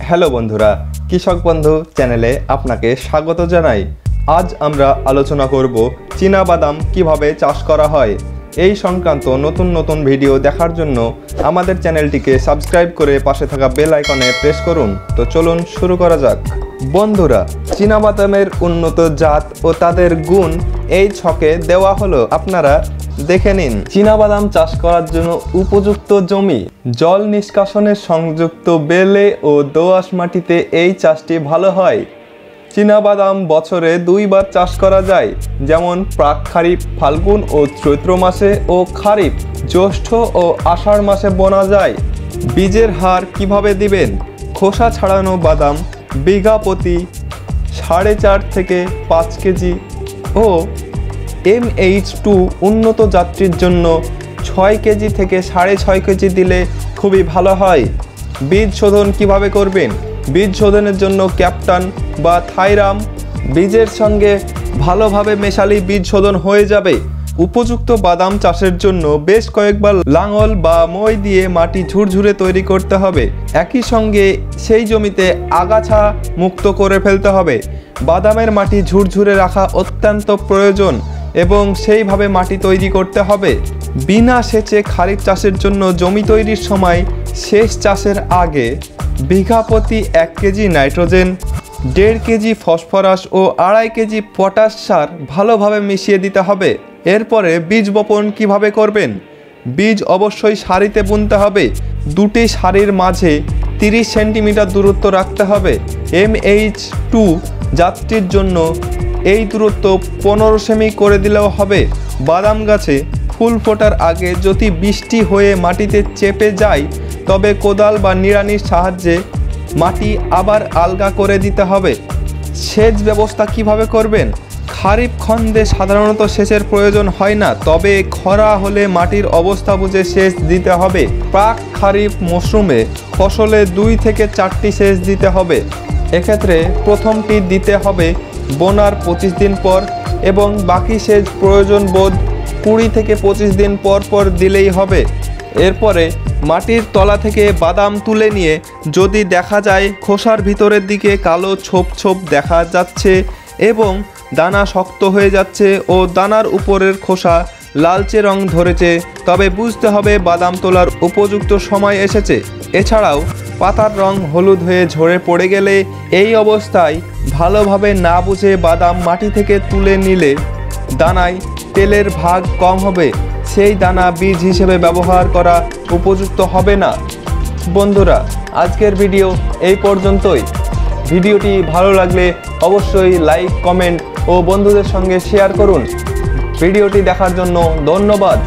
Hello বন্ধুরা, কৃষক বন্ধু চ্যানেলে আপনাকে স্বাগত জানাই। আজ আমরা আলোচনা করব বাদাম কীভাবে চাষ করা হয়। এই সংক্রান্ত নতুন নতুন ভিডিও দেখার জন্য আমাদের চ্যানেলটিকে সাবস্ক্রাইব করে পাশে থাকা বেল আইকনে প্রেস করুন। তো চলুন শুরু করা যাক। বন্ধুরা বাদামের উন্নত জাত ও তাদের গুণ এই ছকে দেওয়া হলো। আপনারা দেখে নিন। বাদাম চাষ করার জন্য উপযুক্ত জমি, জল নিষ্কাশনের সংযুক্ত বেলে ও দোআঁশ মাটিতে এই চাষটি ভালো হয়। বাদাম বছরে দুইবার চাষ করা যায়, যেমন প্রাক খারিফ, ফাল্গুন ও চৈত্র মাসে ও খারিফ, জ্যৈষ্ঠ ও আষাঢ় মাসে বোনা যায়। বীজের হার কীভাবে দিবেন? খোসা ছাড়ানো বাদাম, বিঘা প্রতি সাড়ে চার থেকে পাঁচ কেজি ও এমএইচ টু উন্নত যাত্রীর জন্য ছয় কেজি থেকে সাড়ে ছয় কেজি দিলে খুবই ভালো হয়। বীজ শোধন কীভাবে করবেন? বীজ শোধনের জন্য ক্যাপ্টান বা থাইরাম বীজের সঙ্গে ভালোভাবে মেশালেই বীজ শোধন হয়ে যাবে। উপযুক্ত বাদাম চাষের জন্য বেশ কয়েকবার লাঙল বা মই দিয়ে মাটি ঝুরঝুরে তৈরি করতে হবে। একই সঙ্গে সেই জমিতে আগাছা মুক্ত করে ফেলতে হবে। বাদামের মাটি ঝুরঝুরে রাখা অত্যন্ত প্রয়োজন। এবং সেইভাবে মাটি তৈরি করতে হবে। বিনা সেচে খারিফ চাষের জন্য জমি তৈরির সময় শেষ চাষের আগে বিঘা প্রতি এক কেজি নাইট্রোজেন, দেড় কেজি ফসফরাস ও আড়াই কেজি পটাশ সার ভালোভাবে মিশিয়ে দিতে হবে। এরপরে বীজ বপন কীভাবে করবেন? বীজ অবশ্যই সারিতে বুনতে হবে। দুটি সারির মাঝে তিরিশ সেন্টিমিটার দূরত্ব রাখতে হবে। এম এইচ টু যাত্রীর জন্য এই দূরত্ব পনেরো সেমি করে দিলেও হবে। বাদাম গাছে ফুল ফোটার আগে যদি বৃষ্টি হয়ে মাটিতে চেপে যায়, তবে কোদাল বা নিড়ানির সাহায্যে মাটি আবার আলগা করে দিতে হবে। সেচ ব্যবস্থা কীভাবে করবেন? খারিফ খন্দে সাধারণত সেচের প্রয়োজন হয় না, তবে খরা হলে মাটির অবস্থা বুঝে সেচ দিতে হবে। প্রাক খারিফ মরশুমে ফসলে দুই থেকে চারটি সেচ দিতে হবে। এক্ষেত্রে প্রথমটি দিতে হবে বোনার পঁচিশ দিন পর এবং বাকি সেচ প্রয়োজন বোধ কুড়ি থেকে পঁচিশ দিন পর পর দিলেই হবে। এরপরে মাটির তলা থেকে বাদাম তুলে নিয়ে যদি দেখা যায় খোসার ভিতরের দিকে কালো ছোপ ছোপ দেখা যাচ্ছে এবং দানা শক্ত হয়ে যাচ্ছে ও দানার উপরের খোসা লালচে রং ধরেছে, তবে বুঝতে হবে বাদাম তোলার উপযুক্ত সময় এসেছে। এছাড়াও, পাতার রং হলুদ হয়ে ঝরে পড়ে গেলে এই অবস্থায় ভালোভাবে না বুঝে বাদাম মাটি থেকে তুলে নিলে দানায় তেলের ভাগ কম হবে। সেই দানা বীজ হিসেবে ব্যবহার করা উপযুক্ত হবে না। বন্ধুরা, আজকের ভিডিও এই পর্যন্তই। ভিডিওটি ভালো লাগলে অবশ্যই লাইক, কমেন্ট ও বন্ধুদের সঙ্গে শেয়ার করুন। ভিডিওটি দেখার জন্য ধন্যবাদ।